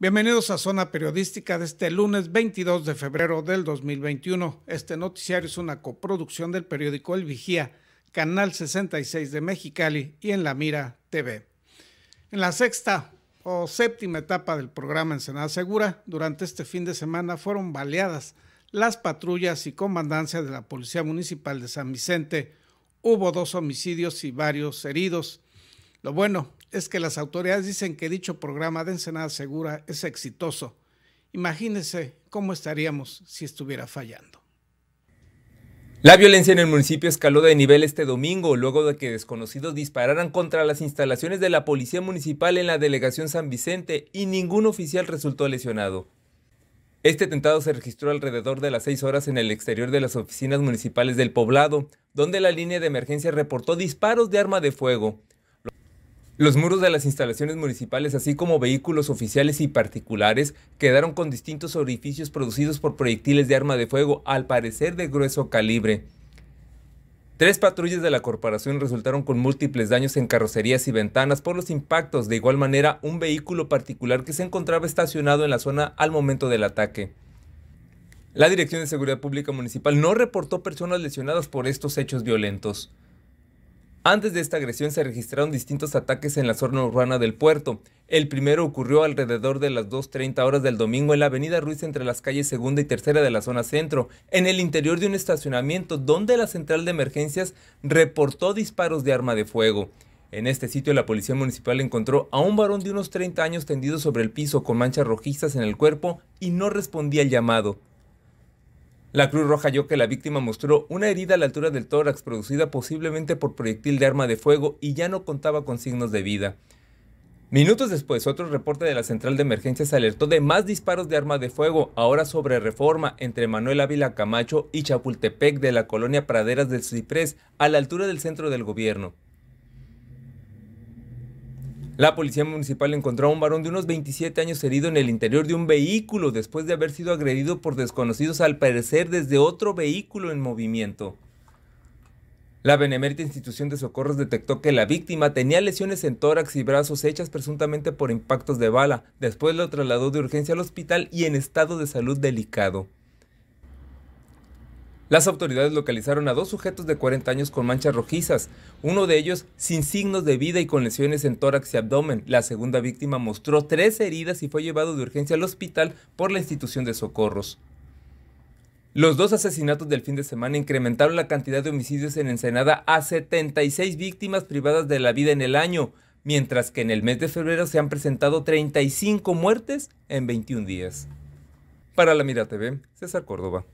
Bienvenidos a Zona Periodística de este lunes 22 de febrero del 2021. Este noticiario es una coproducción del periódico El Vigía, Canal 66 de Mexicali y en La Mira TV. En la sexta o séptima etapa del programa Ensenada Segura, durante este fin de semana fueron baleadas las patrullas y comandancia de la Policía Municipal de San Vicente. Hubo dos homicidios y varios heridos. Lo bueno es que las autoridades dicen que dicho programa de Ensenada Segura es exitoso. Imagínense cómo estaríamos si estuviera fallando. La violencia en el municipio escaló de nivel este domingo luego de que desconocidos dispararan contra las instalaciones de la Policía Municipal en la delegación San Vicente y ningún oficial resultó lesionado. Este atentado se registró alrededor de las seis horas en el exterior de las oficinas municipales del poblado, donde la línea de emergencia reportó disparos de arma de fuego. Los muros de las instalaciones municipales, así como vehículos oficiales y particulares, quedaron con distintos orificios producidos por proyectiles de arma de fuego, al parecer de grueso calibre. Tres patrullas de la corporación resultaron con múltiples daños en carrocerías y ventanas por los impactos, de igual manera un vehículo particular que se encontraba estacionado en la zona al momento del ataque. La Dirección de Seguridad Pública Municipal no reportó personas lesionadas por estos hechos violentos. Antes de esta agresión se registraron distintos ataques en la zona urbana del puerto. El primero ocurrió alrededor de las 2.30 horas del domingo en la avenida Ruiz entre las calles segunda y tercera de la zona centro, en el interior de un estacionamiento donde la central de emergencias reportó disparos de arma de fuego. En este sitio la policía municipal encontró a un varón de unos 30 años tendido sobre el piso con manchas rojizas en el cuerpo y no respondía al llamado. La Cruz Roja halló que la víctima mostró una herida a la altura del tórax producida posiblemente por proyectil de arma de fuego y ya no contaba con signos de vida. Minutos después, otro reporte de la central de emergencias alertó de más disparos de arma de fuego, ahora sobre reforma entre Manuel Ávila Camacho y Chapultepec de la colonia Praderas del Ciprés, a la altura del centro del gobierno. La policía municipal encontró a un varón de unos 27 años herido en el interior de un vehículo después de haber sido agredido por desconocidos al parecer desde otro vehículo en movimiento. La benemérita institución de socorros detectó que la víctima tenía lesiones en tórax y brazos hechas presuntamente por impactos de bala. Después lo trasladó de urgencia al hospital y en estado de salud delicado. Las autoridades localizaron a dos sujetos de 40 años con manchas rojizas, uno de ellos sin signos de vida y con lesiones en tórax y abdomen. La segunda víctima mostró tres heridas y fue llevado de urgencia al hospital por la institución de socorros. Los dos asesinatos del fin de semana incrementaron la cantidad de homicidios en Ensenada a 76 víctimas privadas de la vida en el año, mientras que en el mes de febrero se han presentado 35 muertes en 21 días. Para la Mira TV, César Córdoba.